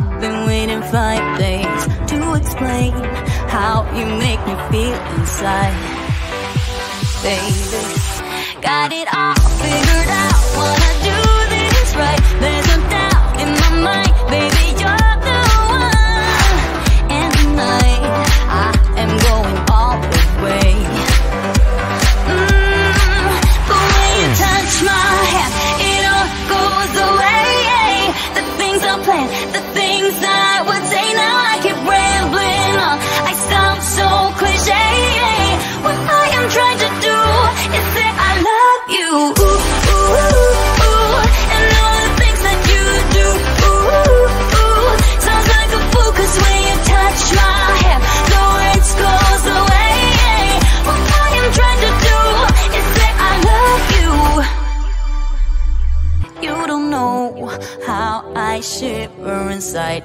I've been waiting five days to explain how you make me feel inside. Baby, got it all figured plan, the things I now I shiver inside.